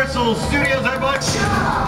Universal Studios, everybody.